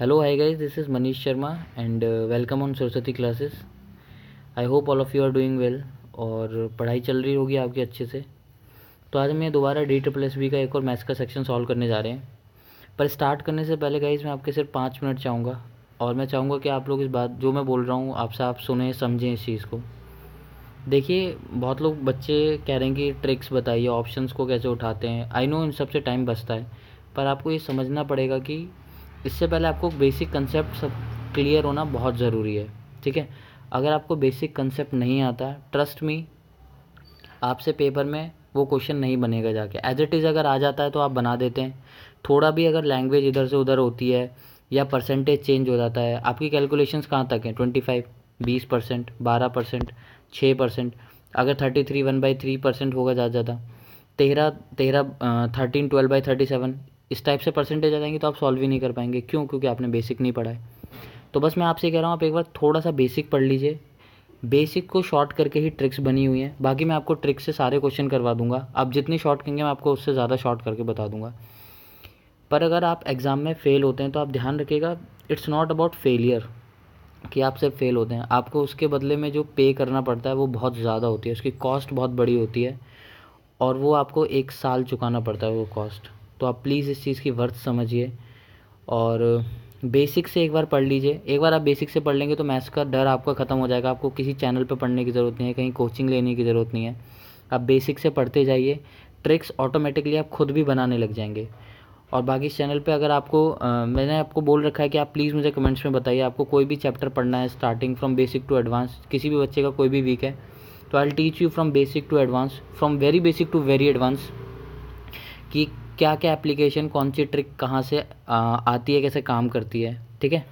hi guys this is manish sharma and uh, welcome on Saraswati classes. I hope all of you are doing well और पढ़ाई चल रही होगी आपकी अच्छे से। तो आज मैं दोबारा डी ट्रिपल एस बी का एक और मैथ्स का सेक्शन सॉल्व करने जा रहे हैं। पर स्टार्ट करने से पहले गाइज़ मैं आपके सिर्फ़ पाँच मिनट चाहूँगा और मैं चाहूँगा कि आप लोग इस बात जो मैं बोल रहा हूँ आपसे आप सुने समझें इस चीज़ को। देखिए बहुत लोग बच्चे कह रहे हैं कि ट्रिक्स बताइए ऑप्शंस को कैसे उठाते हैं। आई नो इन सबसे टाइम बचता है पर आपको ये समझना पड़ेगा कि इससे पहले आपको बेसिक कंसेप्ट सब क्लियर होना बहुत ज़रूरी है, ठीक है? अगर आपको बेसिक कंसेप्ट नहीं आता ट्रस्ट मी आपसे पेपर में वो क्वेश्चन नहीं बनेगा जाके। एज इट इज़ अगर आ जाता है तो आप बना देते हैं। थोड़ा भी अगर लैंग्वेज इधर से उधर होती है या परसेंटेज चेंज हो जाता है, आपकी कैलकुलेशंस कहाँ तक हैं? ट्वेंटी फाइव बीस परसेंट, बारह परसेंट छः परसेंट, अगर thirty three one by three percent होगा ज़्यादा ज़्यादा तेरह तेरह thirteen twelve by thirty seven इस टाइप से परसेंटेज आ जाएँगे तो आप सॉल्व ही नहीं कर पाएँगे। क्यों? क्योंकि आपने बेसिक नहीं पढ़ा है। तो बस मैं आपसे कह रहा हूँ, आप एक बार थोड़ा सा बेसिक पढ़ लीजिए। बेसिक को शॉर्ट करके ही ट्रिक्स बनी हुई हैं। बाकी मैं आपको ट्रिक्स से सारे क्वेश्चन करवा दूँगा। आप जितनी शॉर्ट कहेंगे, मैं आपको उससे ज़्यादा शॉर्ट करके बता दूँगा। पर अगर आप एग्ज़ाम में फ़ेल होते हैं तो आप ध्यान रखिएगा इट्स नॉट अबाउट फेलियर कि आप सिर्फ़ फेल होते हैं। आपको उसके बदले में जो पे करना पड़ता है, वो बहुत ज़्यादा होती है। उसकी कॉस्ट बहुत बड़ी होती है। और वो आपको एक साल चुकाना पड़ता है, वो कॉस्ट तो आप प्लीज़ इस चीज़ की वर्थ समझिए। और बेसिक से एक बार पढ़ लीजिए। एक बार आप बेसिक से पढ़ लेंगे तो मैथ्स का डर आपका ख़त्म हो जाएगा। आपको किसी चैनल पर पढ़ने की ज़रूरत नहीं है कहीं कोचिंग लेने की ज़रूरत नहीं है। आप बेसिक से पढ़ते जाइए। ट्रिक्स ऑटोमेटिकली आप खुद भी बनाने लग जाएँगे। और बाकी इस चैनल पे अगर आपको आ, मैंने आपको बोल रखा है कि आप प्लीज़ मुझे कमेंट्स में बताइए। आपको कोई भी चैप्टर पढ़ना है starting from basic to advance किसी भी बच्चे का कोई भी वीक है तो I teach you from basic to advance from very basic to very advance कि क्या क्या एप्लीकेशन कौन सी ट्रिक कहाँ से आ, आती है कैसे काम करती है ठीक है?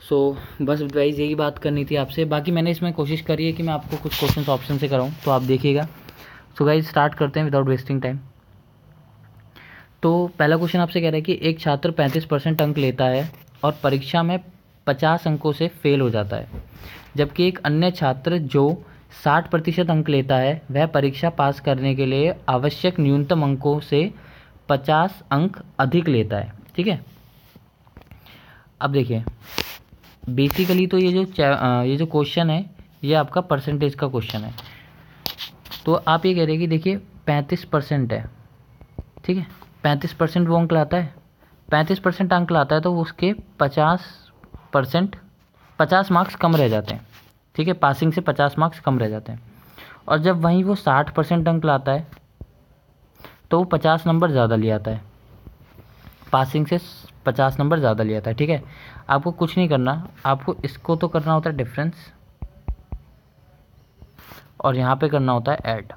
सो so, बस वाइज यही बात करनी थी आपसे। बाकी मैंने इसमें कोशिश करी है कि मैं आपको कुछ क्वेश्चन ऑप्शन से कराऊँ तो आप देखिएगा। सो गाइज़ स्टार्ट करते हैं विदाउट वेस्टिंग टाइम तो पहला क्वेश्चन आपसे कह रहा है कि एक छात्र 35 परसेंट अंक लेता है और परीक्षा में 50 अंकों से फेल हो जाता है। जबकि एक अन्य छात्र जो 60 प्रतिशत अंक लेता है वह परीक्षा पास करने के लिए आवश्यक न्यूनतम अंकों से 50 अंक अधिक लेता है, ठीक है? अब देखिए बेसिकली तो ये जो ये जो क्वेश्चन है, ये आपका परसेंटेज का क्वेश्चन है। तो आप ये कह रहे हैं कि देखिए, पैंतीस परसेंट है, ठीक है? पैंतीस परसेंट वो अंक लाता है। पैंतीस परसेंट अंक लाता है तो उसके पचास परसेंट, पचास मार्क्स कम रह जाते हैं, ठीक है? पासिंग से पचास मार्क्स कम रह जाते हैं। और जब वहीं वो साठ परसेंट अंक लाता है तो वो पचास नंबर ज़्यादा ले आता है। पासिंग से पचास नंबर ज़्यादा ले आता है, ठीक है? आपको कुछ नहीं करना, आपको इसको तो करना होता है डिफरेंस और यहाँ पे करना होता है ऐड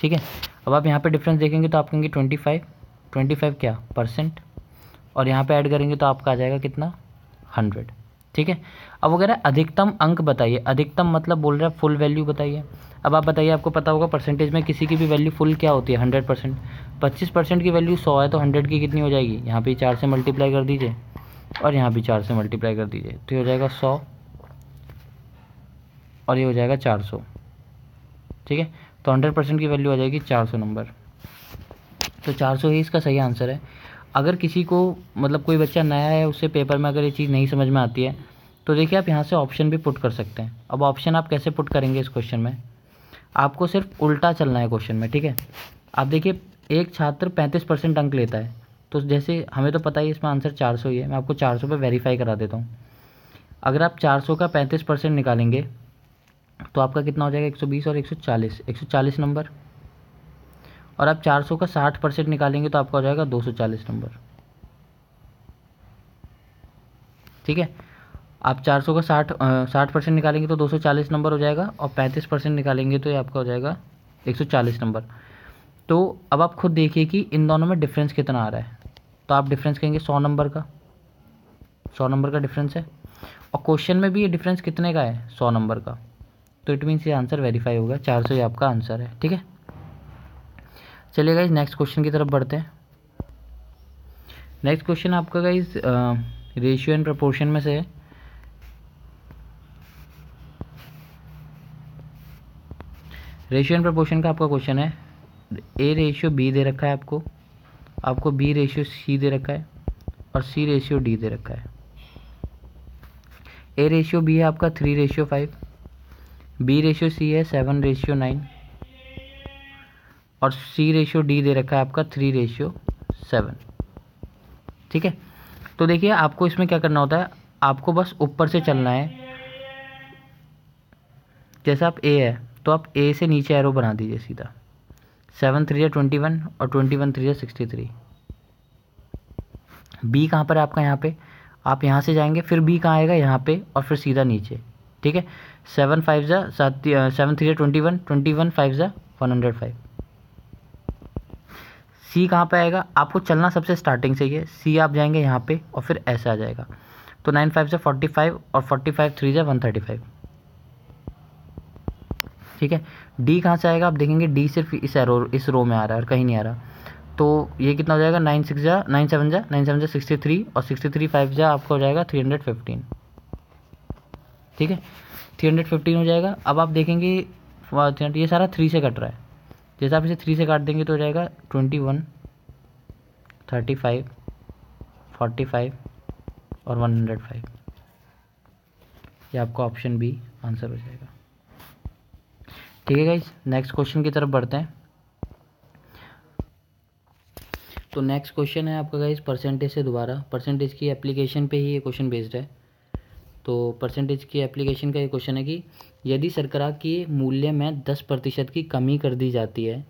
ठीक है? अब आप यहाँ पे डिफरेंस देखेंगे तो आप कहेंगे ट्वेंटी फाइव ट्वेंटी फाइव क्या? परसेंट और यहाँ पे ऐड करेंगे तो आपका आ जाएगा कितना? हंड्रेड ठीक है? अब वो कह रहा वगैरह अधिकतम अंक बताइए। अधिकतम मतलब बोल रहे हैं फुल वैल्यू बताइए। अब आप बताइए, आपको पता होगा परसेंटेज में किसी की भी वैल्यू फुल क्या होती है? हंड्रेड परसेंट पच्चीस परसेंट की वैल्यू सौ है तो हंड्रेड की कितनी हो जाएगी? यहाँ पे चार से मल्टीप्लाई कर दीजिए और यहाँ भी चार से मल्टीप्लाई कर दीजिए। तो ये हो जाएगा सौ और ये हो जाएगा चार सौ। ठीक है? तो हंड्रेड परसेंट की वैल्यू आ जाएगी चार सौ नंबर तो चार सौ ही इसका सही आंसर है। अगर किसी को मतलब कोई बच्चा नया है, उससे पेपर में अगर ये चीज़ नहीं समझ में आती है तो देखिए आप यहाँ से ऑप्शन भी पुट कर सकते हैं। अब ऑप्शन आप कैसे पुट करेंगे इस क्वेश्चन में? आपको सिर्फ़ उल्टा चलना है क्वेश्चन में, ठीक है? आप देखिए, एक छात्र पैंतीस परसेंट अंक लेता है। तो जैसे हमें तो पता ही इसमें आंसर चार सौ ही है। मैं आपको चार सौ पर वेरीफाई करा देता हूँ। अगर आप चार सौ का पैंतीस परसेंट निकालेंगे तो आपका कितना हो जाएगा? 120 और 140 140 नंबर और आप 400 का 60 परसेंट निकालेंगे तो आपका हो जाएगा 240 नंबर ठीक है? आप 400 का 60 साठ परसेंट निकालेंगे तो 240 नंबर हो जाएगा और 35 परसेंट निकालेंगे तो ये आपका हो जाएगा 140 नंबर। तो अब आप खुद देखिए कि इन दोनों में डिफरेंस कितना आ रहा है। तो आप डिफरेंस कहेंगे सौ नंबर का। सौ नंबर का डिफरेंस है। और क्वेश्चन में भी ये डिफरेंस कितने का है? सौ नंबर का। तो इट मीन्स ये आंसर वेरीफाई होगा। चार सौ ये आपका आंसर है, ठीक है? चलिए गाइज़ नेक्स्ट क्वेश्चन की तरफ़ बढ़ते हैं। नेक्स्ट क्वेश्चन आपका गाइज़ रेशियो एंड प्रपोर्शन में से है। रेशियो एंड प्रपोर्शन का आपका क्वेश्चन है। ए रेशियो बी दे रखा है आपको। आपको बी रेशियो सी दे रखा है और सी रेशियो डी दे रखा है। ए रेशियो बी है आपका three ratio five B ratio C है सेवन रेशियो नाइन और सी रेशियो डी दे रखा है आपका थ्री रेशियो सेवन ठीक है? तो देखिए, आपको इसमें क्या करना होता है? आपको बस ऊपर से चलना है। जैसा आप ए है तो आप ए से नीचे एरो बना दीजिए सीधा। सेवन थ्री या ट्वेंटी वन और ट्वेंटी वन थ्री या सिक्सटी थ्री बी कहाँ पर है आपका? यहाँ पे। आप यहाँ से जाएँगे, फिर बी कहाँ आएगा? यहाँ पे और फिर सीधा नीचे। ठीक है? सेवन फाइव ज़ा सात सेवन थ्री या twenty one twenty one five ज़ा वन हंड्रेड फाइव सी कहाँ पे आएगा? आपको चलना सबसे स्टार्टिंग से ही है। सी आप जाएँगे यहाँ पे और फिर ऐसे आ जाएगा। तो नाइन फाइव से फोर्टी फाइव और फोर्टी फाइव थ्री से वन थर्टी फाइव ठीक है? डी कहाँ से आएगा? आप देखेंगे डी सिर्फ़ इस एरो इस रो में आ रहा है और कहीं नहीं आ रहा। तो ये कितना हो जाएगा? नाइन सिक्स जा, नाइन सेवन जा, नाइन सेवन जा सिक्सटी थ्री और सिक्सटी थ्री फाइव जा आपका हो जाएगा थ्री हंड्रेड फिफ्टीन। ठीक है? थ्री हंड्रेड फिफ्टीन हो जाएगा। अब आप देखेंगे ये सारा थ्री से कट रहा है। जैसे आप इसे थ्री से काट देंगे तो हो जाएगा twenty one thirty five forty five और वन हंड्रेड फाइव ये आपका ऑप्शन बी आंसर हो जाएगा। ठीक है गाइज़ नेक्स्ट क्वेश्चन की तरफ़ बढ़ते हैं। तो नेक्स्ट क्वेश्चन है आपका गाइज़ परसेंटेज से दोबारा। परसेंटेज की एप्लीकेशन पे ही ये क्वेश्चन बेस्ड है। तो परसेंटेज की एप्लीकेशन का ये क्वेश्चन है कि, यदि सरकार के मूल्य में दस प्रतिशत की कमी कर दी जाती है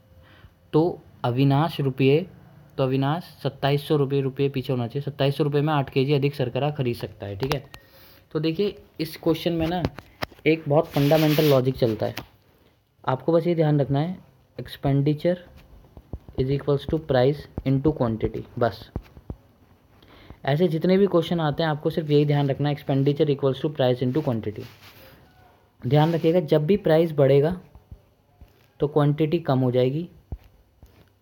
तो अविनाश रुपये तो अविनाश सत्ताईस सौ रुपये रुपये पीछे होना चाहिए। सत्ताईस सौ रुपये में आठ के जी अधिक सरकरा खरीद सकता है, ठीक है? तो देखिए, इस क्वेश्चन में ना एक बहुत फंडामेंटल लॉजिक चलता है। आपको बस ये ध्यान रखना है expenditure is equals to price into quantity बस। ऐसे जितने भी क्वेश्चन आते हैं आपको सिर्फ़ यही ध्यान रखना है expenditure equals to price into quantity ध्यान रखिएगा जब भी प्राइस बढ़ेगा तो क्वांटिटी कम हो जाएगी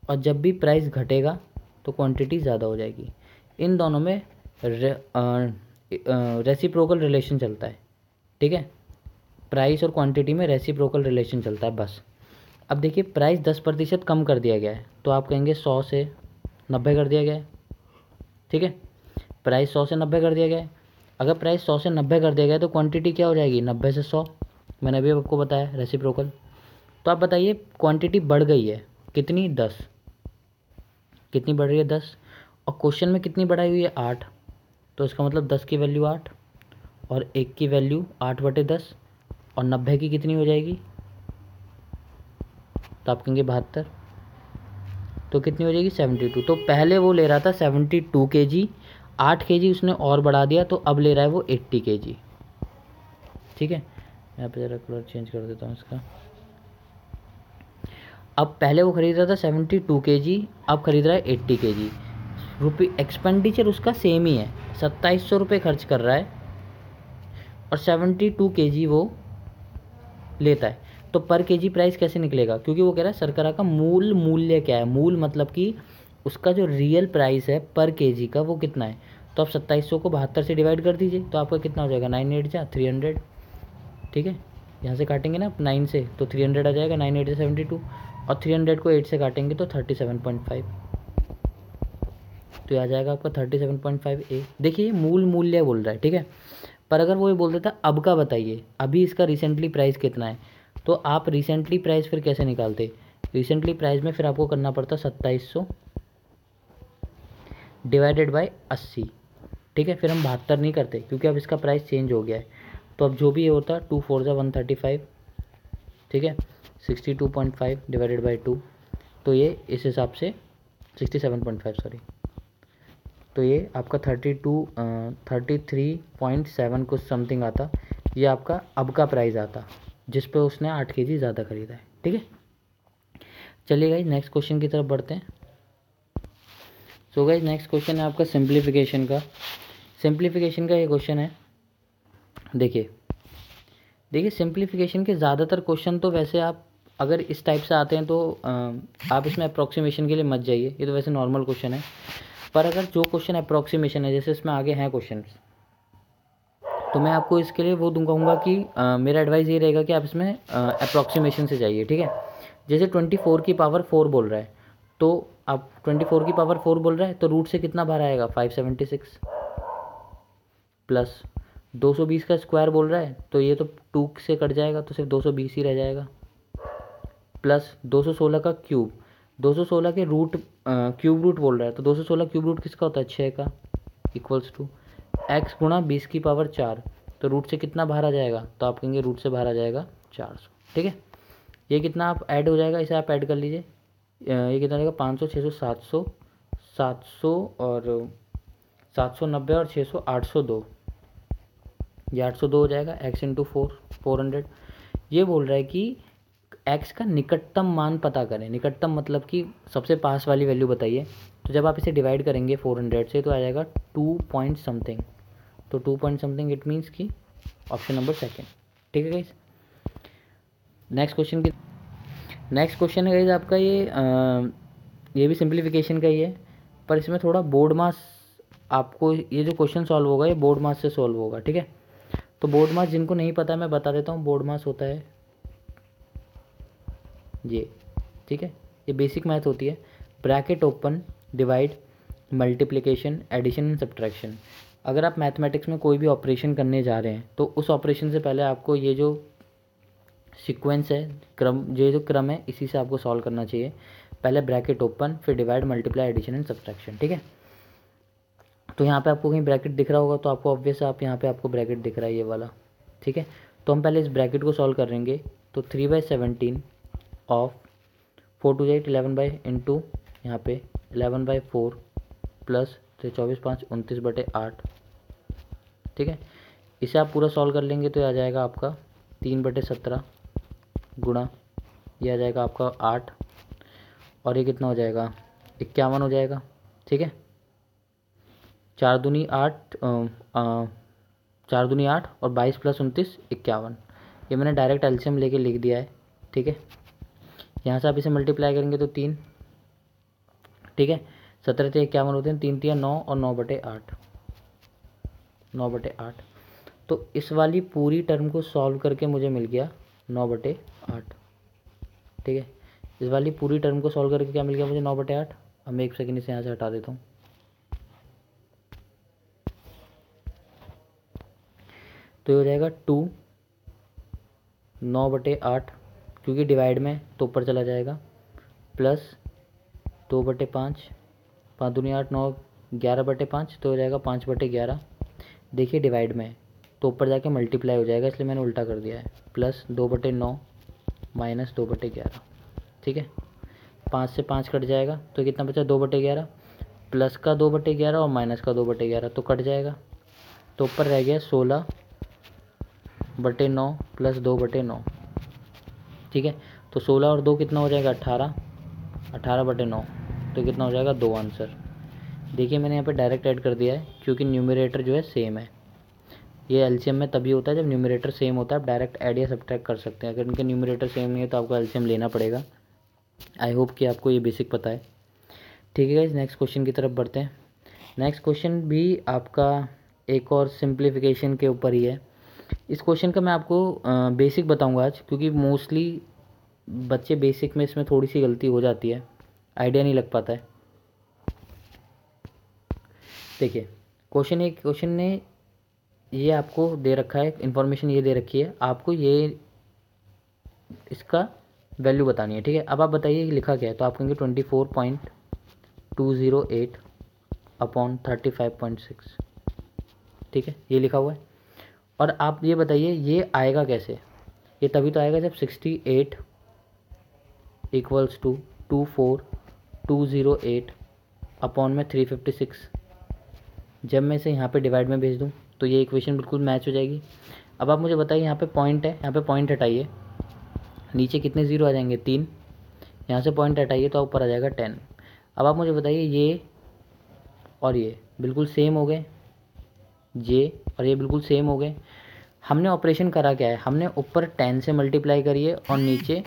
और जब भी प्राइस घटेगा तो क्वांटिटी ज़्यादा हो जाएगी। इन दोनों में रे, आ, रेसिप्रोकल रिलेशन चलता है ठीक है? प्राइस और क्वांटिटी में रेसिप्रोकल रिलेशन चलता है, बस। अब देखिए प्राइस दस प्रतिशत कम कर दिया गया है तो आप कहेंगे सौ से नब्बे कर दिया गया है, ठीक है? प्राइस सौ से नब्बे कर दिया गया है। अगर प्राइस सौ से नब्बे कर दिया गया तो क्वांटिटी क्या हो जाएगी? नब्बे से सौ। मैंने अभी आपको बताया रेसिप्रोकल तो आप बताइए क्वांटिटी बढ़ गई है, कितनी? दस। कितनी बढ़ रही है? दस। और क्वेश्चन में कितनी बढ़ाई हुई है? आठ। तो इसका मतलब दस की वैल्यू आठ और एक की वैल्यू आठ बटे दस। और नब्बे की कितनी हो जाएगी? तो आप कहेंगे बहत्तर। तो कितनी हो जाएगी? Seventy two. तो पहले वो ले रहा था सेवेंटी टू के जी आठ के जी उसने और बढ़ा दिया तो अब ले रहा है वो एट्टी के जी ठीक है? यहाँ पे ज़रा कलर चेंज कर देता हूँ इसका। अब पहले वो खरीद रहा था सेवेंटी टू के जी अब खरीद रहा है एट्टी के जी रुपये एक्सपेंडिचर उसका सेम ही है। सत्ताईस सौ रुपये खर्च कर रहा है। और सेवेंटी टू के जी वो लेता है। तो पर के जी प्राइस कैसे निकलेगा? क्योंकि वो कह रहा है, सरकरा का मूल मूल्य क्या है? मूल मतलब कि उसका जो रियल प्राइस है पर के जी का वो कितना है? तो आप सत्ताईस सौ को बहत्तर से डिवाइड कर दीजिए तो आपका कितना हो जाएगा? नाइन एट जा थ्री हंड्रेड ठीक है? यहाँ से काटेंगे ना आप नाइन से तो थ्री हंड्रेड आ जाएगा नाइन एट सेवेंटी टू और थ्री हंड्रेड को एट से काटेंगे तो थर्टी सेवन पॉइंट फाइव तो आ जाएगा आपका थर्टी सेवन पॉइंट फाइव ए देखिए मूल मूल्य बोल रहा है, ठीक है? पर अगर वो ये बोल देता अब का बताइए, अभी इसका रिसेंटली प्राइस कितना है? तो आप रिसेंटली प्राइस फिर कैसे निकालते? रिसेंटली प्राइस में फिर आपको करना पड़ता सत्ताईस सौ डिवाइडेड बाई अस्सी। ठीक है, फिर हम बहत्तर नहीं करते, क्योंकि अब इसका प्राइस चेंज हो गया है। तो अब जो भी ये होता, टू फोर ज़ा वन थर्टी फाइव। ठीक है, sixty two point five divided by two. तो ये इस हिसाब से sixty seven point five sorry तो ये आपका thirty two thirty three point seven कुछ समथिंग आता। ये आपका अब का प्राइस आता, जिस पे उसने आठ के जी ज़्यादा ख़रीदा है, ठीक है? चलिए गाइज़ नेक्स्ट क्वेश्चन की तरफ़ बढ़ते हैं। सो गाइज़ नेक्स्ट क्वेश्चन है आपका सिंप्लीफिकेशन का। सिंप्लीफिकेशन का ये क्वेश्चन है। देखिए देखिए सिंप्लीफिकेशन के ज़्यादातर क्वेश्चन तो वैसे आप अगर इस टाइप से आते हैं तो आप इसमें अप्रॉक्सीमेशन के लिए मत जाइए। ये तो वैसे नॉर्मल क्वेश्चन है। पर अगर जो क्वेश्चन अप्रॉक्सीमेशन है जैसे इसमें आगे हैं क्वेश्चन तो मैं आपको इसके लिए वो दूँ कहूँगा कि आ, मेरा एडवाइस ये रहेगा कि आप इसमें अप्रॉक्सीमेशन से जाइए ठीक है? जैसे ट्वेंटी फोर की पावर फोर बोल रहा है तो आप ट्वेंटी फोर की पावर फोर बोल रहा है तो रूट से कितना बाहर आएगा? फाइव सेवेंटी सिक्स प्लस दो सौ बीस का स्क्वायर बोल रहा है तो ये तो टू से कट जाएगा तो सिर्फ़ दो सौ बीस ही रह जाएगा। प्लस दो सौ सोलह का क्यूब दो सौ सोलह के रूट क्यूब रूट बोल रहा है तो दो सौ सोलह क्यूब रूट किसका होता है? छः का इक्वल्स टू एक्स गुणा बीस की पावर चार तो रूट से कितना बाहर आ जाएगा? तो आप कहेंगे रूट से बाहर आ जाएगा चार सौ, ठीक है? ये कितना आप ऐड हो जाएगा, इसे आप ऐड कर लीजिए ये कितना रहेगा पाँच सौ छः सौ, सात सौ सात सौ और सात सौ नब्बे और छः सौ आठ सौ दो, ये आठ सौ दो हो जाएगा X into four four hundred ये बोल रहा है कि एक्स का निकटतम मान पता करें। निकटतम मतलब कि सबसे पास वाली वैल्यू बताइए। तो जब आप इसे डिवाइड करेंगे फोर हंड्रेड से तो आ जाएगा टू पॉइंट समथिंग तो two point something it means कि ऑप्शन नंबर सेकेंड ठीक है गाइज़ नेक्स्ट क्वेश्चन की नेक्स्ट क्वेश्चन है गाइज़ आपका ये आ, ये भी सिंप्लीफिकेशन का ही है। पर इसमें थोड़ा बोर्ड मास आपको ये जो क्वेश्चन सॉल्व होगा ये बोर्ड मास से सॉल्व होगा। ठीक है? तो बोर्ड मास जिनको नहीं पता मैं बता देता हूँ बोर्ड मास होता है ये ठीक है? ये बेसिक मैथ होती है। Bracket open divide multiplication addition and subtraction अगर आप मैथमेटिक्स में कोई भी ऑपरेशन करने जा रहे हैं तो उस ऑपरेशन से पहले आपको ये जो सीक्वेंस है, क्रम, ये जो क्रम है, इसी से आपको सॉल्व करना चाहिए। पहले ब्रैकेट ओपन फिर divide multiply addition and subtraction ठीक है? तो यहाँ पे आपको कहीं ब्रैकेट दिख रहा होगा तो आपको ऑब्वियस आप यहाँ पे आपको ब्रैकेट दिख रहा है ये वाला, ठीक है? तो हम पहले इस ब्रैकेट को सॉल्व करेंगे। तो three by seventeen of four two eight eleven by into यहाँ पे इलेवन बाई फोर प्लस चौबीस पाँच उनतीस बटे आठ। ठीक है? इसे आप पूरा सॉल्व कर लेंगे तो आ जाएगा आपका तीन बटे सत्रह गुणा, ये आ जाएगा आपका आठ और ये कितना हो जाएगा? इक्यावन हो जाएगा। ठीक है? चार दूनी आठ चार दूनी आठ और बाईस प्लस उनतीस इक्यावन। ये मैंने डायरेक्ट एल्शियम लेके लिख दिया है। ठीक है? यहाँ से आप इसे मल्टीप्लाई करेंगे तो तीन। ठीक है? सत्रह से इक्यावन होते हैं, तीन तीन नौ और नौ बटे आठ। नौ बटे आठ। तो इस वाली पूरी टर्म को सॉल्व करके मुझे मिल गया नौ बटे आठ। ठीक है? इस वाली पूरी टर्म को सॉल्व करके क्या मिल गया मुझे नौ बटे आठ? अब मैं एक सेकेंड इसे यहाँ से हटा देता हूँ। तो ये हो जाएगा टू नौ बटे आठ क्योंकि डिवाइड में तो ऊपर चला जाएगा। प्लस दो बटे पाँच पाँच दुनिया आठ, नौ, ग्यारह बटे पाँच तो हो जाएगा पाँच बटे ग्यारह। देखिए डिवाइड में तो ऊपर जाके मल्टीप्लाई हो जाएगा, इसलिए मैंने उल्टा कर दिया है। प्लस दो बटे नौ माइनस दो बटे ग्यारह, ठीक है? पाँच से पाँच कट जाएगा तो कितना बचा? दो बटे ग्यारह। प्लस का दो बटे ग्यारह और माइनस का दो बटे ग्यारह तो कट जाएगा। तो ऊपर रह गया सोलह बटे नौ प्लस दो बटे नौ। ठीक है? तो सोलह और दो कितना हो जाएगा? अट्ठारह अट्ठारह बटे नौ। तो कितना हो जाएगा? दो आंसर। देखिए, मैंने यहाँ पे डायरेक्ट ऐड कर दिया है, क्योंकि न्यूमरेटर जो है सेम है। ये एलसीएम में तभी होता है जब न्यूमरेटर सेम होता है। आप डायरेक्ट ऐड या सब्ट्रैक्ट कर सकते हैं। अगर इनके न्यूमरेटर सेम नहीं है तो आपको एलसीएम लेना पड़ेगा। आई होप कि आपको ये बेसिक पता है। ठीक है नेक्स्ट क्वेश्चन की तरफ़ बढ़ते हैं। नेक्स्ट क्वेश्चन भी आपका एक और सिंप्लीफिकेशन के ऊपर ही है। इस क्वेश्चन का मैं आपको बेसिक बताऊँगा आज, क्योंकि मोस्टली बच्चे बेसिक में इसमें थोड़ी सी गलती हो जाती है। आइडिया नहीं लग पाता है। देखिए क्वेश्चन एक क्वेश्चन ने ये आपको दे रखा है इन्फॉर्मेशन ये दे रखी है। आपको ये, इसका वैल्यू बतानी है, ठीक है? अब आप बताइए लिखा क्या है? तो आप कहेंगे twenty four point two zero eight upon thirty five point six ठीक है? ये लिखा हुआ है। और आप ये बताइए, ये आएगा कैसे? ये तभी तो आएगा जब sixty eight equals to two four two zero eight upon में थ्री फिफ्टी सिक्स जब मैं इसे यहाँ पे डिवाइड में भेज दूँ तो ये इक्वेशन बिल्कुल मैच हो जाएगी। अब आप मुझे बताइए, यहाँ पे पॉइंट है, यहाँ पे पॉइंट हटाइए। नीचे कितने ज़ीरो आ जाएँगे? तीन। यहाँ से पॉइंट हटाइए तो ऊपर आ जाएगा टेन अब आप मुझे बताइए, ये और ये बिल्कुल सेम हो गए। जे और ये बिल्कुल सेम हो गए। हमने ऑपरेशन करा क्या है? हमने ऊपर टेन से मल्टीप्लाई करिए और नीचे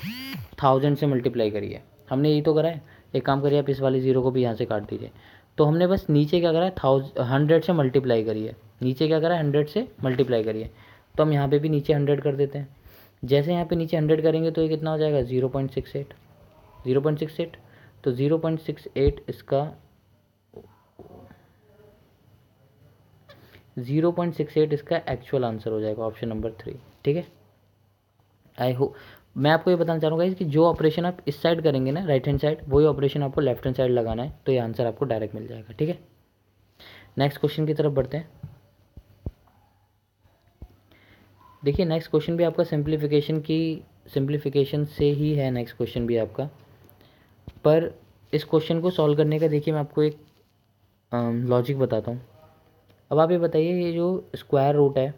थाउज़ेंड से मल्टीप्लाई करिए हमने यही तो करा है। एक काम करिए, आप इस वाले ज़ीरो को भी यहाँ से काट दीजिए। तो हमने बस नीचे क्या करा है? थाउज हंड्रेड से मल्टीप्लाई करिए नीचे क्या करा है? हंड्रेड से मल्टीप्लाई करिए तो हम यहाँ पे भी नीचे हंड्रेड कर देते हैं। जैसे यहाँ पे नीचे हंड्रेड करेंगे तो ये कितना हो जाएगा? Zero point six eight zero point six eight तो ज़ीरो पॉइंट सिक्स एट इसका ज़ीरो पॉइंट सिक्स एट इसका एक्चुअल आंसर हो जाएगा ऑप्शन नंबर थ्री ठीक है? आई होप मैं आपको ये बताना चाहूँगा कि जो ऑपरेशन आप इस साइड करेंगे ना राइट हैंड साइड वही ऑपरेशन आपको लेफ़्ट हैंड साइड लगाना है तो ये आंसर आपको डायरेक्ट मिल जाएगा, ठीक है? नेक्स्ट क्वेश्चन की तरफ़ बढ़ते हैं। देखिए नेक्स्ट क्वेश्चन भी आपका सिंप्लीफिकेशन की सिंप्लीफिकेशन से ही है नेक्स्ट क्वेश्चन भी आपका। पर इस क्वेश्चन को सॉल्व करने का देखिए, मैं आपको एक लॉजिक बताता हूँ। अब आप ये बताइए, ये जो स्क्वायर रूट है,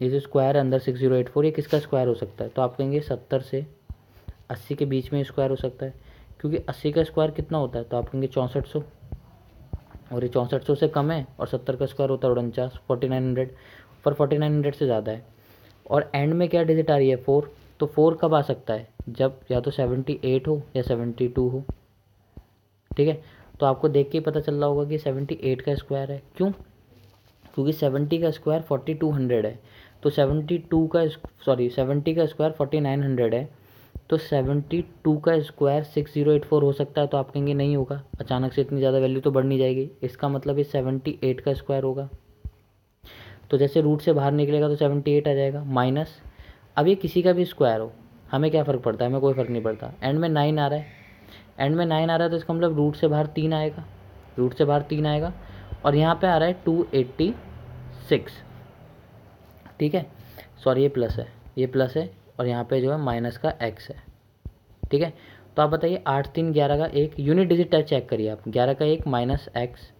ये जो स्क्वायर अंदर सिक्स ज़ीरो एट फोर ये किसका स्क्वायर हो सकता है? तो आप कहेंगे सत्तर से अस्सी के बीच में स्क्वायर हो सकता है, क्योंकि अस्सी का स्क्वायर कितना होता है? तो आप कहेंगे चौंसठ सौ। और ये चौंसठ सौ से कम है, और सत्तर का स्क्वायर होता है उनचास फोर्टी नाइन हंड्रेड पर फोर्टी नाइन हंड्रेड से ज़्यादा है। और एंड में क्या डिजिट आ रही है? फोर तो फोर कब आ सकता है? जब या तो सेवेंटी एट हो या सेवेंटी टू हो। ठीक है? तो आपको देख के पता चल रहा होगा कि सेवेंटी एट का स्क्वायर है। क्यों? क्योंकि सेवेंटी का स्क्वायर फोर्टी टू हंड्रेड है। तो सेवेंटी टू का सॉरी, सेवेंटी का स्क्वायर फोर्टी नाइन हंड्रेड है। तो सेवेंटी टू का square six zero eight four हो सकता है तो आप कहेंगे नहीं होगा। अचानक से इतनी ज़्यादा वैल्यू तो बढ़ नहीं जाएगी। इसका मतलब ये सेवेंटी एट का स्क्वायर होगा। तो जैसे रूट से बाहर निकलेगा तो सेवेंटी एट आ जाएगा, माइनस। अब ये किसी का भी स्क्वायर हो, हमें क्या फ़र्क पड़ता है? हमें कोई फ़र्क नहीं पड़ता। एंड में नाइन आ रहा है। एंड में नाइन आ रहा है तो इसका मतलब रूट से बाहर तीन आएगा। रूट से बाहर तीन आएगा। और यहाँ पे आ रहा है टू एट्टी सिक्स ठीक है? सॉरी ये प्लस है। ये प्लस है और यहाँ पे जो है माइनस का एक्स है। ठीक है? तो आप बताइए, आठ तीन ग्यारह का एक यूनिट डिजिट चेक करिए आप। ग्यारह का एक माइनस एक्स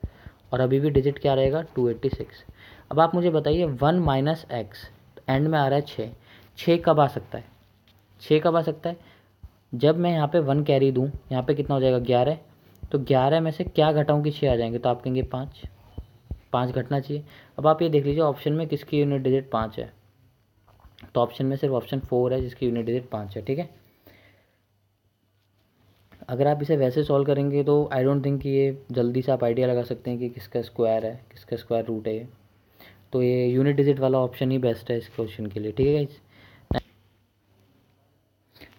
और अभी भी डिजिट क्या रहेगा? टू एट्टी सिक्स अब आप मुझे बताइए वन माइनस एक्स एंड में आ रहा है छः छः कब आ सकता है? छः कब आ सकता है? जब मैं यहाँ पे वन कैरी दूँ, यहाँ पे कितना हो जाएगा? ग्यारह। तो ग्यारह में से क्या घटाऊँ कि छः आ जाएँगे? तो आप कहेंगे पाँच। पाँच घटना चाहिए। अब आप ये देख लीजिए ऑप्शन में किसकी यूनिट डिजिट पाँच है? तो ऑप्शन में सिर्फ़ ऑप्शन फोर है, जिसकी यूनिट डिजिट पाँच है, ठीक है? अगर आप इसे वैसे सॉल्व करेंगे तो आई डोंट थिंक कि ये जल्दी से आप आइडिया लगा सकते हैं कि किसका स्क्वायर है, किसका स्क्वायर रूट है ये। तो ये यूनिट डिजिट वाला ऑप्शन ही बेस्ट है इस क्वेश्चन के लिए, ठीक है गाइज़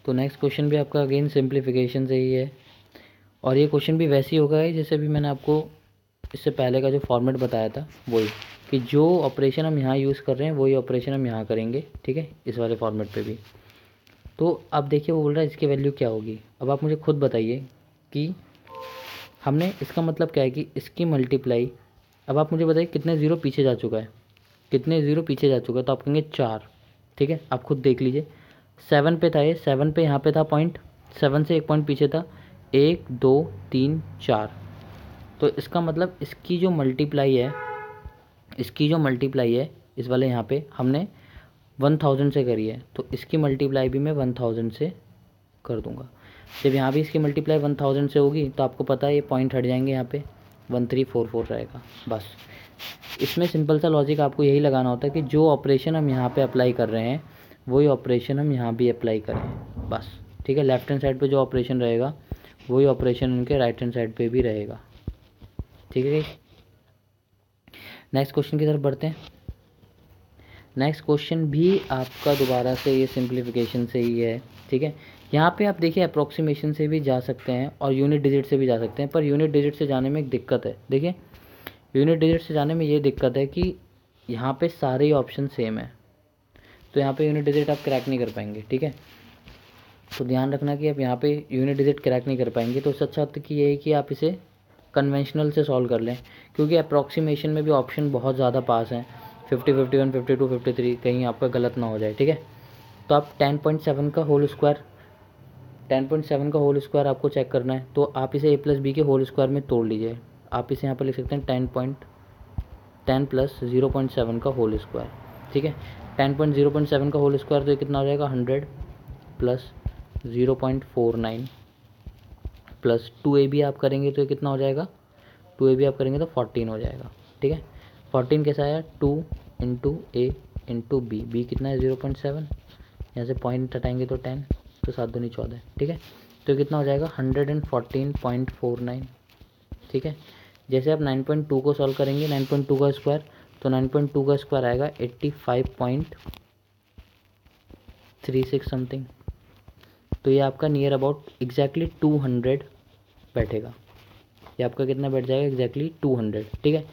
तो नेक्स्ट क्वेश्चन भी आपका अगेन सिंप्लीफिकेशन से ही है। और ये क्वेश्चन भी वैसे ही होगा जैसे भी मैंने आपको इससे पहले का जो फॉर्मेट बताया था, वही, कि जो ऑपरेशन हम यहाँ यूज़ कर रहे हैं, वही ऑपरेशन हम यहाँ करेंगे, ठीक है? इस वाले फॉर्मेट पे भी। तो अब देखिए वो बोल रहा है, इसकी वैल्यू क्या होगी? अब आप मुझे खुद बताइए कि हमने इसका मतलब क्या है कि इसकी मल्टीप्लाई अब आप मुझे बताइए कितने ज़ीरो पीछे जा चुका है? कितने ज़ीरो पीछे जा चुका है? तो आप कहेंगे चार, ठीक है? आप खुद देख लीजिए। सेवन पे था ये सेवन पे यहाँ पे था पॉइंट सेवन से एक पॉइंट पीछे था। एक, दो, तीन, चार। तो इसका मतलब इसकी जो मल्टीप्लाई है, इसकी जो मल्टीप्लाई है, इस वाले यहाँ पे हमने वन थाउज़ेंड से करी है। तो इसकी मल्टीप्लाई भी मैं वन थाउज़ेंड से कर दूँगा। जब यहाँ भी इसकी मल्टीप्लाई वन थाउज़ेंड से होगी तो आपको पता है ये पॉइंट हट जाएँगे यहाँ पे। वन थ्री फोर फोर रहेगा, बस। इसमें सिंपल सा लॉजिक आपको यही लगाना होता है कि जो ऑपरेशन हम यहाँ पे अप्लाई कर रहे हैं, वही ऑपरेशन हम यहाँ भी अप्लाई करें। बस। ठीक है? लेफ़्ट हैंड साइड पे जो ऑपरेशन रहेगा वही ऑपरेशन उनके राइट हैंड साइड पे भी रहेगा। ठीक है नेक्स्ट क्वेश्चन की तरफ़ बढ़ते हैं। नेक्स्ट क्वेश्चन भी आपका दोबारा से ये सिंप्लीफिकेशन से ही है। ठीक है? यहाँ पे आप देखिए अप्रोक्सीमेशन से भी जा सकते हैं और यूनिट डिजिट से भी जा सकते हैं, पर यूनिट डिजिट से जाने में एक दिक्कत है। देखिए यूनिट डिजिट से जाने में ये दिक्कत है कि यहाँ पे सारे ऑप्शन सेम है। तो यहाँ पे यूनिट डिजिट आप क्रैक नहीं कर पाएँगे। ठीक है? तो ध्यान रखना कि आप यहाँ पे यूनिट डिजिट क्रैक नहीं कर पाएँगे तो उससे अच्छा कि ये है कि आप इसे कन्वेंशनल से सॉल्व कर लें, क्योंकि अप्रॉक्सीमेशन में भी ऑप्शन बहुत ज़्यादा पास हैं। Fifty fifty one fifty two fifty three कहीं आपका गलत ना हो जाए, ठीक है? तो आप टेन पॉइंट सेवन का whole square ten point seven का होल स्क्वायर आपको चेक करना है तो आप इसे ए प्लस बी के होल स्क्वायर में तोड़ लीजिए। आप इसे यहाँ पर लिख सकते हैं ten point ten plus zero point seven का होल स्क्वायर ठीक है? Ten point zero point seven का होल स्क्वायर तो कितना हो जाएगा? Hundred plus zero point four nine plus two A B आप करेंगे तो ये कितना हो जाएगा? टू ए बी आप करेंगे तो फोर्टीन हो जाएगा, ठीक है? फोर्टीन कैसा आया? Two into A into B B कितना है? Zero point seven. यहाँ से पॉइंट हटाएँगे तो टेन तो सात दूनी चौदह, ठीक है? तो कितना हो जाएगा? Hundred and fourteen point four nine, ठीक है? जैसे आप नाइन पॉइंट टू को सॉल्व करेंगे, नाइन पॉइंट टू का स्क्वायर तो नाइन पॉइंट टू का स्क्वायर आएगा eighty five point three six something. तो ये आपका near about exactly two hundred बैठेगा। ये आपका कितना बैठ जाएगा? एग्जैक्टली टू हंड्रेड ठीक है?